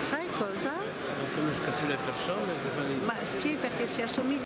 Sai cosa? Non conosco più le persone che fanno i Ma sì, perché si assomiglia